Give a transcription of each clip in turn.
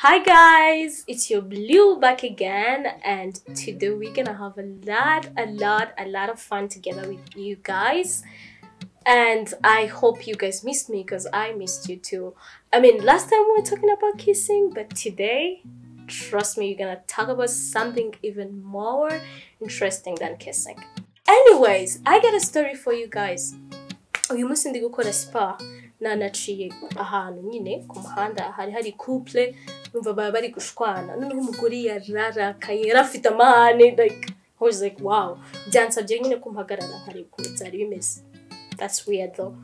Hi guys, it's your blue back again, and today we're gonna have a lot, a lot, a lot of fun together with you guys. And I hope you guys missed me because I missed you too. I mean, last time we were talking about kissing, but today, trust me, you're gonna talk about something even more interesting than kissing. Anyways, I got a story for you guys. uyu munsi ndi gukora spa nanaciye ahantu nyine ku muhanda hari hari couple numva baba bari gushwana. Noneho umugore yararakaye yari afite amahane like I was like wow. Byansabye nyine ko mpagarara nkareba ukuntu byari bimeze. That's weird though.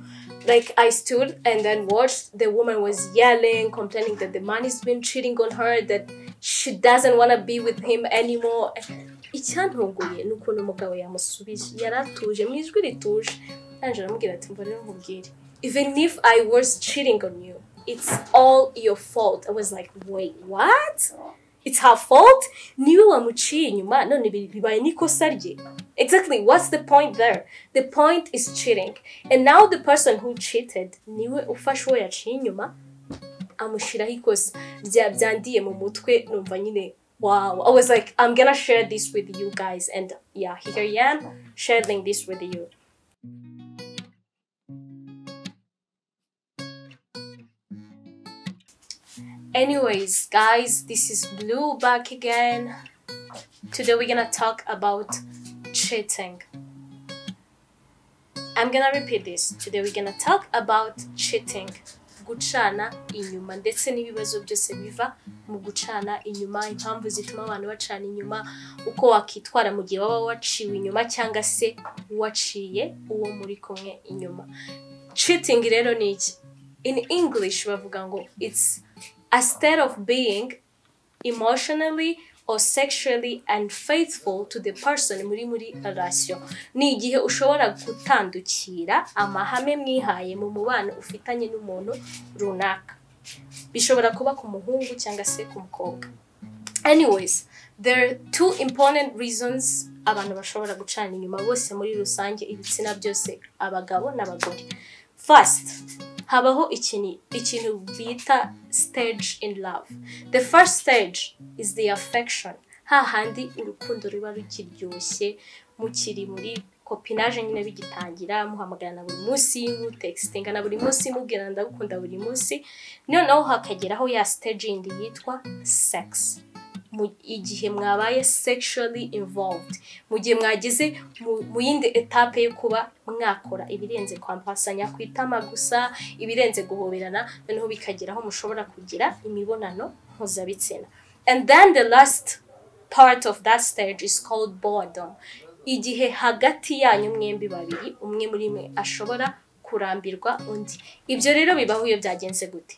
Like I stood and then watched the woman was yelling complaining that the man has been cheating on her that she doesn't want to be with him anymore. Icyantunguye ni ukuntu umugabo yamusubije. Yari atuje mu ijwi rituje. Nanjye aramubwira ati mva rero nkubwire. Even if I was cheating on you it's all your fault. I was like wait what? It's her fault? Niwe wamuciye inyuma none bi- bibaye n'ikosa rye. Exactly what's the point there? The point is cheating. And now the person who cheated niwe ufashe uwo yaciye inyuma amushyiraho ikosa bya byandiye mu mutwe numva nyine wow. I was like i'm gonna share this with you guys. And yeah here i am sharing this with you anyways guys this is blue back again. Today we're gonna talk about cheating. I'm gonna repeat this. Today we're gonna talk about cheating. Gucana inyuma ndetse n'ibibazo byose biva mu gucana inyuma impamvu zituma abantu bacana inyuma uko wakitwara mu gihe waba waciwe inyuma cyangwa se waciye uwo muri kumwe inyuma. Cheating rero ni iki? In english bavuga ngo it's a state of being emotionally or sexually unfaithful to the person muri muri relation. Ni igihe ushobora gutandukira amahame mwihaye mu mubano ufitanye n'umuntu runaka. Bishobora kuba ku muhungu cyangwa se ku mukobwa. Anyways there are two important reasons abantu bashobora gucana inyuma. Bose muri rusange ibitsina byose abagabo n'abagore. First habaho ikintu bita stage in love. The first stage is the affection. Hahandi urukundo ruba rukiryoshye mukiri muri kopinage nyine bigitangira muhamagarana buri munsi mutextinga na buri munsi mubwirana ndagukunda buri munsi. Noneho hakageraho ya stage yindi yitwa sex. Igihe mwabaye sexually involved. Mu gihe mwageze mu- yindi etape yo kuba mwakora ibirenze kwampasanya ku itama gusa ibirenze guhoberana noneho bikageraho mushobora kugira imibonano mpuzabitsina. And then the last part of that stage is called boredom. Igihe hagati yanyu mwembi babiri umwe muri mwe ashobora kurambirwa undi. Ibyo rero bibaho iyo byagenze gute.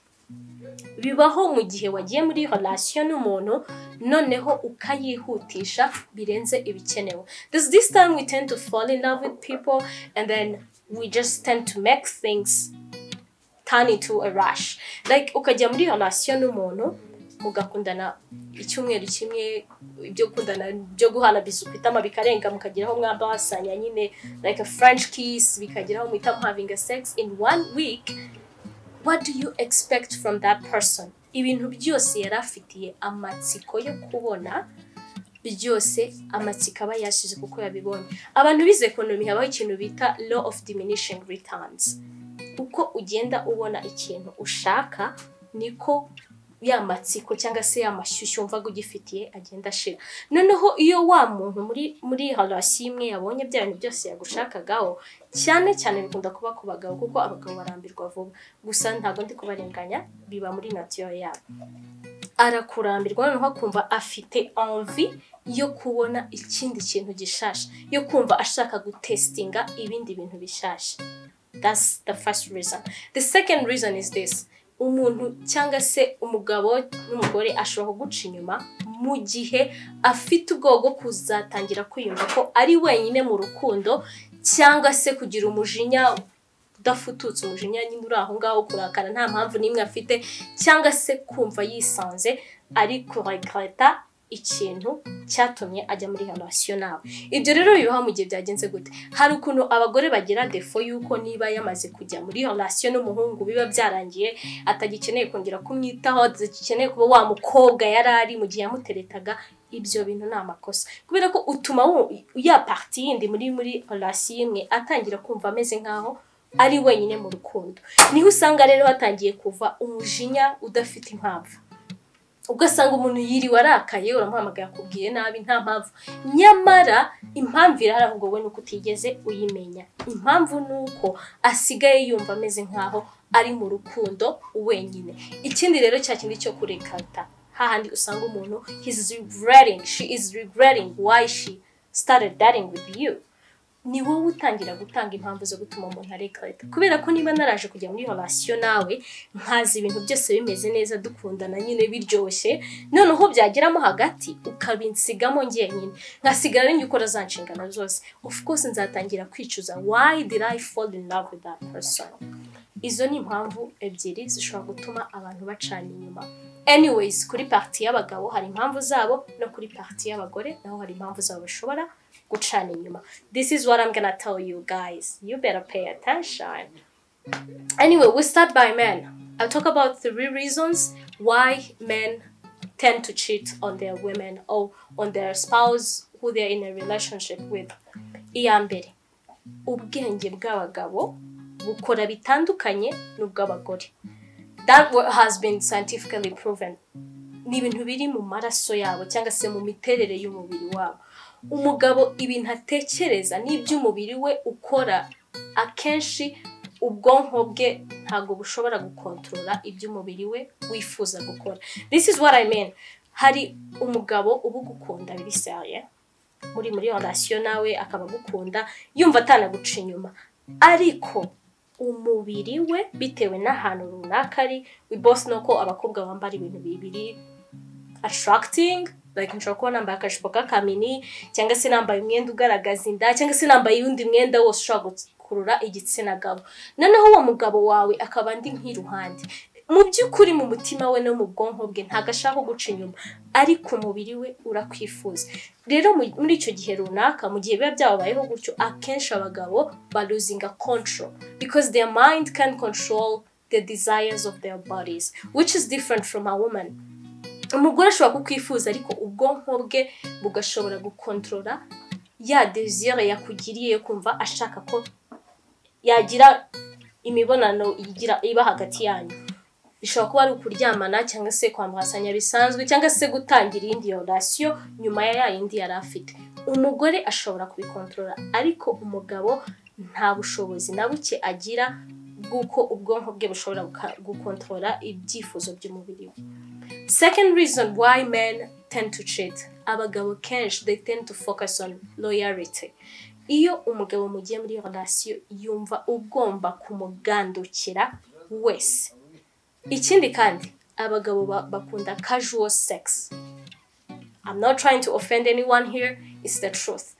Bibaho mu gihe wagiye muri relation n'umuntu noneho ukayihutisha birenze ibikenewe. This this time we tend to fall in love with people and then we just tend to make things turn into a rush? Like ukajya muri relation n'umuntu mugakundana icyumweru kimwe ibyo gukundana byo guhana bizu ku itama bikarenga mukageraho mwambasanya nyine like a french kiss bikageraho muhita having a sex in one week what do you expect from that person? Ibintu byose yari afitiye amatsiko yo kubona byose amatsiko aba yashize kuko yabibonye. Abantu bize ekonomi habaho ikintu bita law of diminishing returns. Uko ugenda ubona ikintu ushaka niko ya matsiko cyangwa se ya mashyushyu wumvaga ugifitiye agenda ashira. Noneho iyo wa muntu muri muri relation imwe yabonye bya bintu byose yagushakagaho cyane cyane bikunda kuba ku bagabo kuko abagabo barambirwa vuba. Gusa ntabwo ndi kubarenganya biba muri nature yabo. Arakurambirwa noneho akumva afite envie yo kubona ikindi kintu gishasha yo kumva ashaka gutestinga ibindi bintu bishasha. That's the first reason. The second reason is this. Umuntu cyangwa se umugabo n'umugore ashobora kuguca inyuma mu gihe afite ubwoba bwo kuzatangira kwiyumva ko ari wenyine mu rukundo cyangwa se kugira umujinya udafututse umujinya nyine uri aho ngaho kurakara nta mpamvu n'imwe afite cyangwa se kumva yisanze ari kuregreta ikintu cyatumye ajya muri relation nawe. Ibyo rero bibaho mu gihe byagenze gute. Hari ukuntu abagore bagira defo y'uko niba yamaze kujya muri relation n'umuhungu biba byarangiye atagikeneye kongera kumwitaho atagikeneye kuba wa mukobwa yari ari mu gihe yamuteretaga ibyo bintu ni amakosa. Kubera ko utuma ya parti yindi muri muri relation imwe atangira kumva ameze nkaho ari wenyine mu rukundo. Niho usanga rero hatangiye kuva umujinya udafite impamvu. Ugasanga umuntu yiriwe arakaye uramuhamagaye akubwiye nabi nta mpamvu. Nyamara impamvu irahari ahubwo wowe nuko utigeze uyimenya. Impamvu ni uko asigaye yumva ameze nkaho ari mu rukundo wenyine. Ikindi rero cya kindi cyo kurekata. Hahandi usanga umuntu he's regretting she is regretting why she started dating with you. Ni wowe utangira gutanga impamvu zo gutuma umuntu arekareta kubera ko niba naraje kujya muri relation nawe nkazi ibintu byose bimeze neza dukundana nyine biryoshye noneho byageramo hagati ukabinsigamo njyenyine. Nkasigara njye ukora za nshingano zose. Of course nzatangira kwicuza why did I fall in love with that person? Izo ni impamvu ebyiri zishobora gutuma abantu bacana inyuma. Anyways kuri parti y'abagabo hari impamvu zabo no kuri parti y'abagore naho hari impamvu zabo bashobora gucana inyuma. This is what i'm gonna tell you guys. You better pay attention. Anyway we start by men. I'll talk about three reasons why men tend to cheat on their women or on their spouse who they're in a relationship with. Iya mbere ubwenge bw'abagabo bukora bitandukanye n'ubw'abagore. That has been scientifically proven. Ni ibintu biri mu maraso yabo cyangwa se mu miterere y'umubiri wabo. Umugabo ibintu atekereza n'iby'umubiri we ukora akenshi ubwonko bwe ntabwo bushobora gukontorora iby'umubiri we wifuza gukora. This is what I mean. Hari umugabo uba ugukunda biri muri muri relation nawe akaba agukunda yumva atanaguca inyuma. Ariko umubiri we bitewe n'ahantu runaka ari. We both know ko abakobwa bambara ibintu bibiri attracting like nshobora kuba nambaye akajipo k'akamini cyangwa se nambaye umwenda ugaragaza inda cyangwa se nambaye undi mwenda wose ushobora gukurura igitsina gabo. Noneho uwo mugabo wawe akaba andi nk'iruhande. Mu by'ukuri mu mutima we no mu bwonko bwe ntabwo ashaka guca inyuma. Ariko umubiri we urakwifuza. Rero mu- muri icyo gihe runaka mu gihe biba byababayeho gutyo akenshi abagabo baluzinga control. Because their mind can control the desires of their bodies which is different from a woman. Umugore ashobora kukwifuza ariko ubwonko bwe bugashobora gukontorora ya desire yakugiriye yo kumva ashaka ko yagira imibonano iba hagati yanyu. Bishobora kuba ari ukuryamana cyangwa se kwambasanya bisanzwe cyangwa se gutangira iyindi relation nyuma ya ya yindi yari afite. Umugore ashobora kubikontorora ariko umugabo nta bushobozi na buke agira bw'uko ubwonko bwe bushobora gukontorora ibyifuzo by'umubiri we. Second reason why men tend to cheat. Abagabo kenshi they tend to focus on loyalty. Iyo umugabo mugiye muri relation yumva ugomba kumugandukira wese. Ikindi kandi abagabo ba- bakunda casual sex. I'm not trying to offend anyone here it's the truth.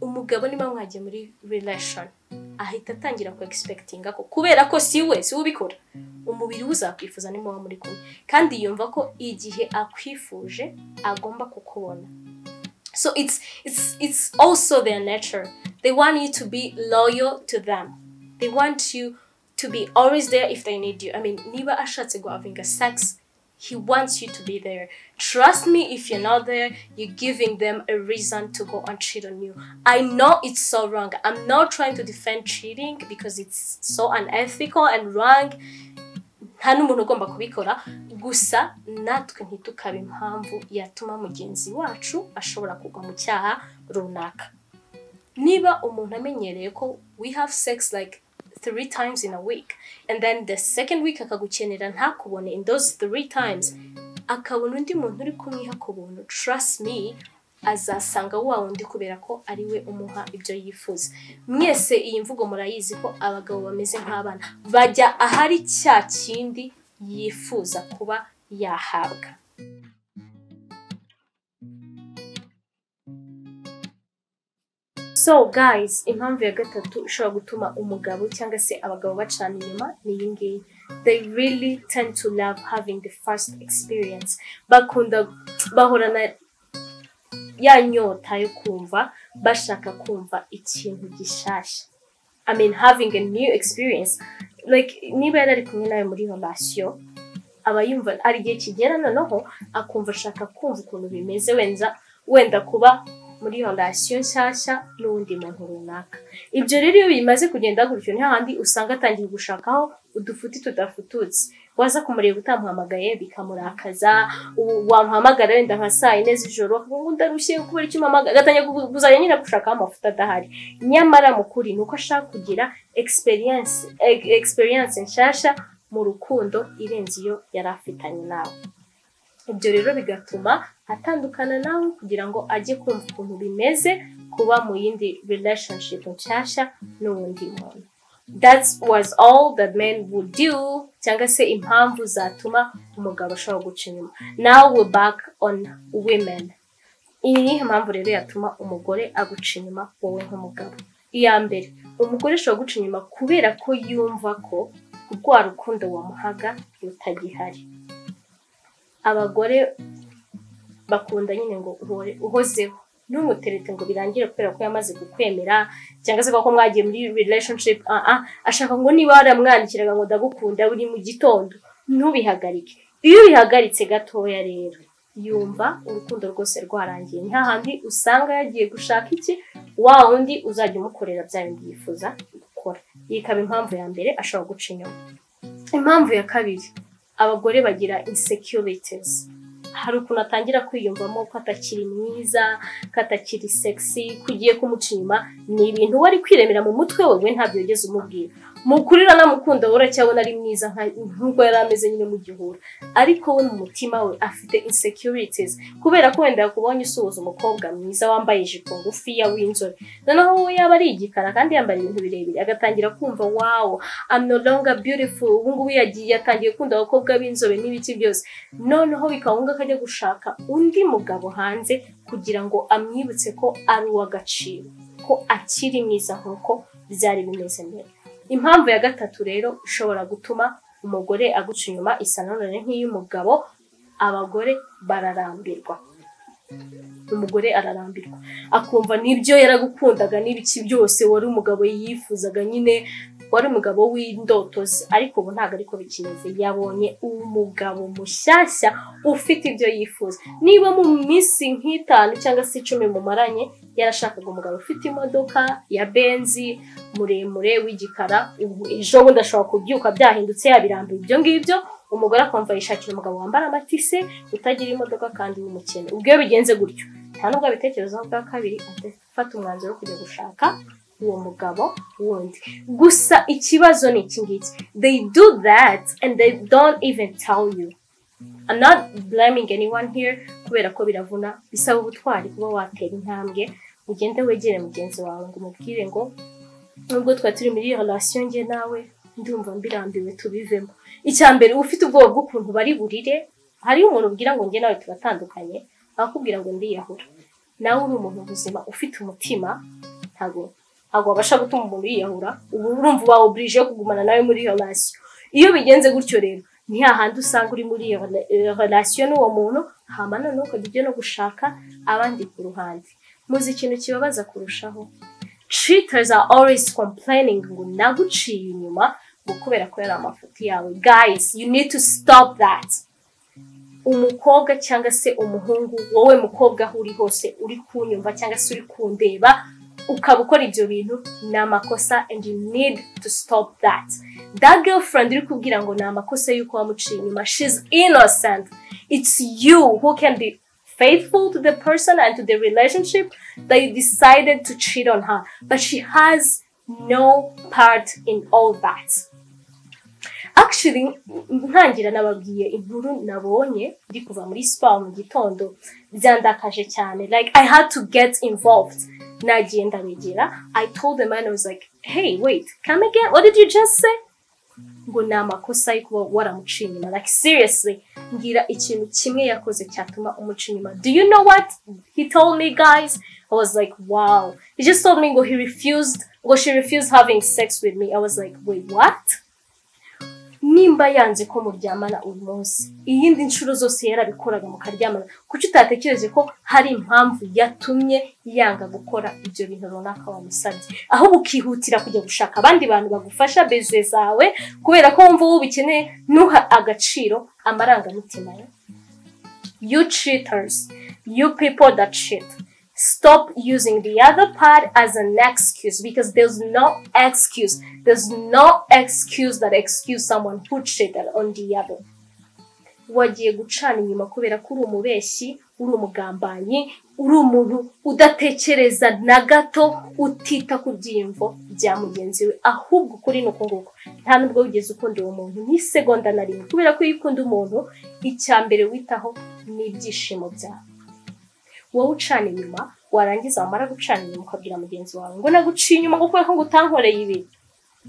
Umugabo niba mwagiye muri relation ahita atangira ku expectinga ko kubera ko si we si we ubikora. Umubiri we uzakwifuza niba muba muri kumwe. Kandi yumva ko igihe akwifuje agomba kukubona. So it's it's it's also their nature. They want you to be loyal to them. They want you to be always there if they need you. I mean niba ashatse guhavinga sex he wants you to be there. Trust me if you're not there you're giving them a reason to go and cheat on you. I know it's so wrong. I'm not trying to defend cheating because it's so unethical and wrong. Nta n'umuntu ugomba kubikora. Gusa natwe ntitukabe impamvu yatuma mugenzi wacu ashobora kugwa mu cyaha runaka. Niba umuntu amenyereye ko we have sex like three times in a week. And then the second week akagukenera ntakubone. In those three times akabona undi muntu uri kumwiha ku buntu trust me azasanga wa wundi kubera ko ari we umuha ibyo yifuza. Mwese iyi mvugo murayizi ko abagabo bameze nk'abana. Bajya ahari cya kindi yifuza kuba yahabwa. So guys impamvu ya gatatu ishobora gutuma umugabo cyangwa se abagabo bacana inyuma ni iyi ngiyi. They really tend to love having the first experience. Bakunda bahorana ya nyota yo kumva bashaka kumva ikintu gishasha. I mean having a new experience. Like niba yari ari kumwe nawe muri relation aba yumva hari igihe kigera noneho akumva ashaka kumva ukuntu bimeze wenda wenda kuba muri relation nshyashya n'uwundi muntu runaka. Ibyo rero iyo bimaze kugenda gutyo ni hahandi usanga atangiye gushakaho udufuti tudafututse. Waza kumureba utamuhamagaye bikamurakaza wamuhamagara wenda nka saa yine z'ijoro ngo ndarushye kubera icyo umpamagara agatangira kuzajya nyine gushakaho amafuta adahari. Nyamara mu kuri ni uko ashaka kugira experience nshyashya mu rukundo irenze iyo yari afitanye nawe. Ibyo rero bigatuma atandukana nawe kugira ngo ajye kumva ukuntu bimeze kuba mu yindi relationship nshyashya n'uwundi muntu. That was all that men would do cyangwa se impamvu zatuma umugabo ashobora guca inyuma. Now we're back on women. Iyi niyo mpamvu rero yatuma umugore aguca inyuma wowe nk'umugabo. Iya mbere umugore ashobora guca inyuma kubera ko yumva ko rwa rukundo wamuhaga rutagihari. Abagore bakunda nyine ngo uhore uhozeho. Ntumuterete ngo birangire kubera ko yamaze kukwemera cyangwa se ko mwagiye muri relationship ah ah ashaka ngo niba waramwandikiraga ngo ndagukunda buri mu gitondo ntubihagarike. Iyo ubihagaritse gatoya rero yumva urukundo rwose rwarangiye. Ni hahandi usanga yagiye gushaka iki? Wa wundi uzajya umukorera bya bindi yifuza gukora. Iyi ikaba impamvu ya mbere ashobora guca inyuma. Impamvu ya kabiri abagore bagira insecurities. Hari ukuntu atangira kwiyumvamo ko atakiri mwiza ko atakiri sexy ko ugiye kumuca inyuma ni ibintu wari kwiremera mu mutwe we we ntabyo wigeze umubwira. Mukurira namukunda uracyabona ari mwiza nk'uko yari ameze nyine mu gihura. Ariko we mu mutima we afite insecurities. Kubera ko wenda yakubonye usuhuza umukobwa mwiza wambaye ijipo ngufiya w'inzobe. Noneho we yaba ari igikara kandi yambaye ibintu birebire agatangira kumva wow I'm no longer beautiful. Ubu ngubu yagiye yatangiye gukunda abakobwa b'inzobe n'ibiki byose. Noneho bikaba ngombwa ko ajya gushaka undi mugabo hanze kugira ngo amwibutse ko ari uw'agaciro ko akiri mwiza nk'uko byari bimeze mbere. Impamvu ya gatatu rero ishobora gutuma umugore aguca inyuma isa nanone nk'iy'umugabo abagore bararambirwa. Umugore ararambirwa. Akumva n'ibyo yaragukundaga n'ibiki byose wari umugabo yifuzaga nyine wari umugabo w'indoto ze ariko ubu ntabwo ariko bikimeze. Yabonye umugabo mushyashya ufite ibyo yifuza. Niba mu minsi nk'itanu cyangwa se icumi mumaranye yarashakaga umugabo ufite imodoka ya benzi muremure w'igikara ejo bundi ashobora kubyuka byahindutse yabirambuye ibyo ngibyo umugore akumva yishakira umugabo wambara amatise utagira imodoka kandi w'umukene ubwo iyo bigenze gutyo. Nta nubwo abitekerezaho bwa kabiri afata umwanzuro wo kujya gushaka uwo mugabo wundi. Gusa ikibazo ni iki ngiki they do that and they don't even tell you. I'm not blaming anyone here kubera ko biravuna. Bisaba ubutwari kuba watera intambwe. Ugende wegere mugenzi wawe ngo umubwire ngo nubwo twari turi muri relation njye nawe ndumva mbirambiwe tubivemo. Icya mbere uba ufite ubwoba bw'ukuntu bari burire. Hariyo umuntu ubwira ngo njye nawe turatandukanye. Akakubwira ngo ndiyahura. Nawe uri umuntu muzima ufite umutima ntabwo ntabwo wabasha gutuma umuntu yiyahura. Ubu urumva uba oburije kugumana nawe muri iyo relation. Iyo bigenze gutyo rero ni hahandi usanga uri muri iyo rela- iyo relation n'uwo muntu hama noneho ukajya ujya no gushaka abandi ku ruhande. Muzi ikintu kibabaza kurushaho? Cheaters are always complaining ngo naguciye inyuma ngo kubera ko yari amafuti yawe. Guys you need to stop that. Umukobwa cyangwa se umuhungu wowe mukobwa aho uri hose uri kunyumva cyangwa se uri kundeba ukaba ukora ibyo bintu ni amakosa and you need to stop that. That girlfriend uri kubwira ngo ni amakosa y'uko wamuciye inyuma. She's innocent. It's you who can be faithful to the person and to the relationship that you decided to cheat on her. But she has no part in all that. Actually ntangira nababwiye inkuru nabonye ndi kuva muri spa mu gitondo. Byandakaje cyane. Like i had to get involved nagiye ndabegera i told the man i was like hey wait come again? What did you just say? Ngo ni amakosa yo kuba waramuciye inyuma. Like seriously ngira ikintu kimwe yakoze cyatuma umuca inyuma. Do you know what he told me guys? I was like wow. He just told me ngo he refused ngo she refused having sex with me. I was like wait what nimba yanze ko muryamana uyu munsi. Iyindi nshuro zose yarabikoraga mukaryamana kuki utatekereje ko hari impamvu yatumye yanga gukora ibyo bintu runaka wamusabye? Ahubwo ukihutira kujya gushaka abandi bantu bagufasha bezuwe zawe kubera ko wumva wowe ubikeneye ntuha agaciro amarangamutima you cheaters. You people that cheat. Stop using the other part as an excuse because there's no excuse. There's no excuse that excuse someone who cheated on the other. wagiye gucana inyuma kubera ko uri umubeshyi uri umugambanyi uri umuntu udatekereza na gato utita ku byiyumvo bya mugenzi we ahubwo ukuri ni uko nguko nta nubwo wigeze ukunda uwo muntu n'isegonda na rimwe kubera ko iyo ukunda umuntu icya mbere witaho ni ibyishimo byawe wowe ucana inyuma warangiza wamara gucana inyuma ukabwira mugenzi wawe ngo naguciye inyuma ngo kubera ko utankoreye ibi.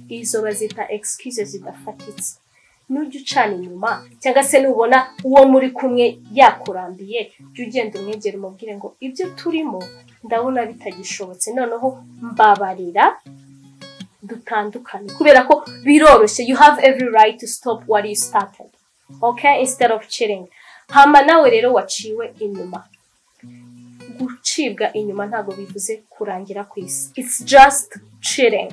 Izo bazita excuse zidafatitse. Nujya ucana inyuma cyangwa se nubona uwo muri kumwe yakurambiye jya ugenda umwegera umubwire ngo ibyo turimo ndabona bitagishobotse noneho mbabarira dutandukane. Kubera ko biroroshye you have every right to stop what you started okay? Instead of cheating hama nawe rero waciwe inyuma. Gucibwa inyuma bivuze kurangira ku isi it's just cheating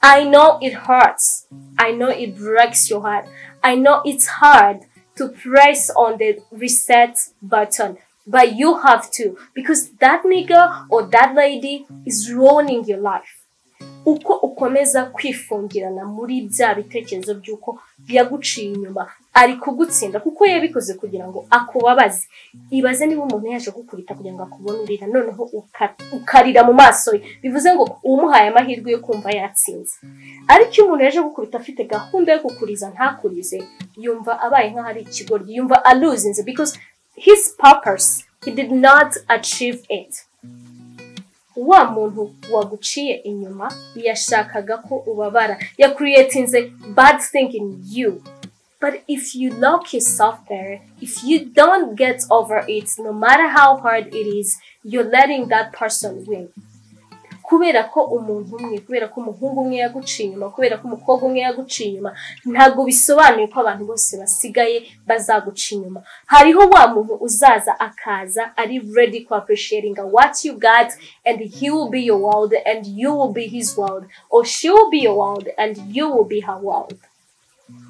I know it hurts. I know it breaks your heart. I know it's hard to press on the reset button, but you have to because that nigga or that lady is ruining your life. Uko ukomeza kwifungirana muri bya bitekerezo by'uko yaguciye inyuma. Ari kugutsinda kuko yabikoze kugira ngo akubabaze. Ibaze niba umuntu yaje kukubita kugira ngo akubone urira noneho uka- ukarira mu maso ye. Bivuze ngo umuhaye amahirwe yo kumva yatsinze. Ariko iyo umuntu yaje gukubita afite gahunda yo kukuriza ntakurize yumva abaye nk'aho ari ikigoryi yumva aluzinze because his purpose he did not achieve it. Wa muntu waguciye inyuma yashakaga ko ubabara. Yakuriyetinze bad thing in you. But if you lock yourself there if you don't get over it no matter how hard it is you're letting that person win kubera ko umuntu umwe kubera ko umuhungu umwe yaguciye inyuma kubera ko umukobwa umwe yaguciye inyuma ntabwo bisobanuye ko abantu bose basigaye bazaguca inyuma. Hariho wa muntu uzaza akaza ari ready ku appreciating what you got and he will be your world and you will be his world or she will be your world and you will be her world.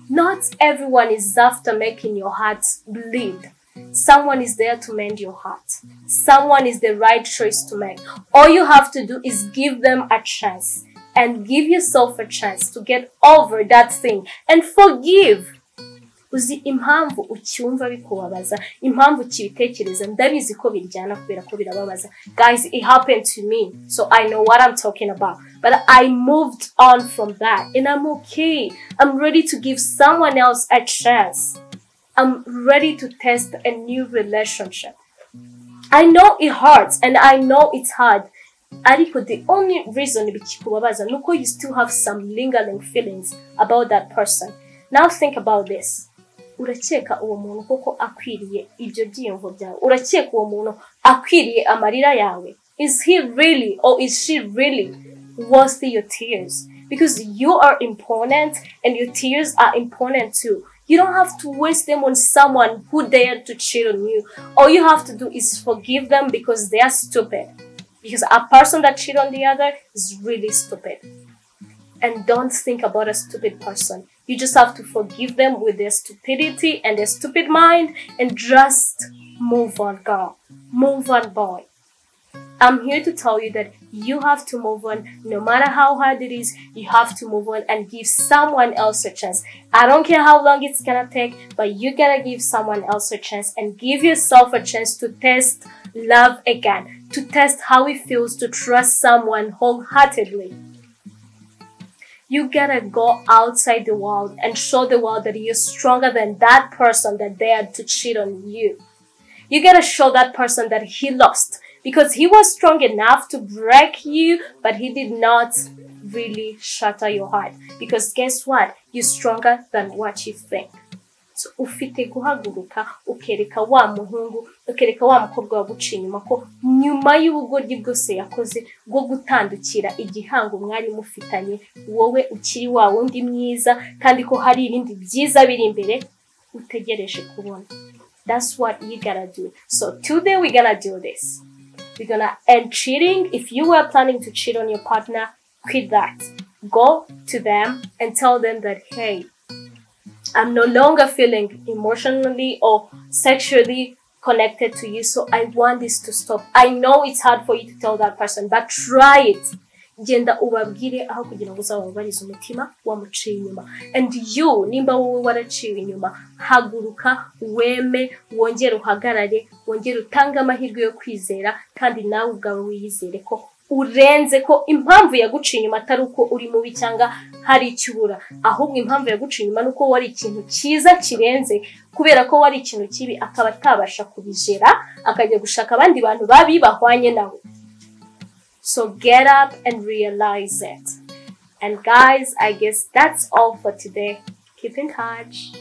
Not everyone is after making your heart bleed. Someone is there to mend your heart. Someone is the right choice to make. All you have to do is give them a chance and give yourself a chance to get over that thing and forgive. uzi impamvu ucyumva bikubabaza impamvu ukibitekereza ndabizi ko biryana kubera ko birababaza guys it happened to me so i know what i'm talking about but i moved on from that and i'm okay i'm ready to give someone else a chance I'm ready to test a new relationship. I know it hurts and I know it's hard. Ariko the only reason bikikubabaza nuko you still have some lingering feelings about that person. Now think about this. Urakeka uwo muntu koko akwiriye ibyo byiyumvo byawe. Urakeka uwo muntu akwiriye amarira yawe. Is he really or is she really worth your tears? Because you are important and your tears are important too. You don't have to waste them on someone who dared to cheat on you. All you have to do is forgive them because they are stupid. Because a person that cheat on the other is really stupid. And don't think about a stupid person. You just have to forgive them with their stupidity and their stupid mind and just move on, girl. Move on, boy. I'm here to tell you that you have to move on no matter how hard it is. You have to move on and give someone else a chance. I don't care how long it's gonna take, but you gotta give someone else a chance and give yourself a chance to test love again, to test how it feels to trust someone wholeheartedly. You gotta go outside the world and show the world that you're stronger than that person that dared to cheat on you. You gotta show that person that he lost because he was strong enough to break you, but he did not really shatter your heart. Because guess what? You're stronger than what you think. so ufite guhaguruka ukereka wa muhungu ukereka wa mukobwa waguciye inyuma ko nyuma y'ubugoryi bwose yakoze bwo gutandukira igihango mwari mufitanye wowe ukiri wa wundi mwiza kandi ko hari ibindi byiza biri imbere utegereje kubona that's what you gotta do so today we gonna do this we're gonna end cheating. If you were planning to cheat on your partner quit that. Go to them and tell them that hey i'm no longer feeling emotionally or sexually connected to you so i want this to stop. I know it's hard for you to tell that person but try it genda ubabwire aho kugira ngo uzababarize umutima wamuciye inyuma. And you nimba wowe waraciwe inyuma haguruka weme wongere uhagarare wongere utange amahirwe yo kwizera kandi nawe ubwawe wiyizere ko urenze ko impamvu yaguciye inyuma atari uko uri mubi cyangwa hari icyo ubura. Ahubwo impamvu yaguciye inyuma ni uko wari ikintu cyiza kirenze kubera ko wari ikintu kibi akaba atabasha kubijera akajya gushaka abandi bantu babi bahwanye nawe. So get up and realize it. And guys, I guess that's all for today. Keep in touch.